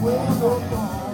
Where you go?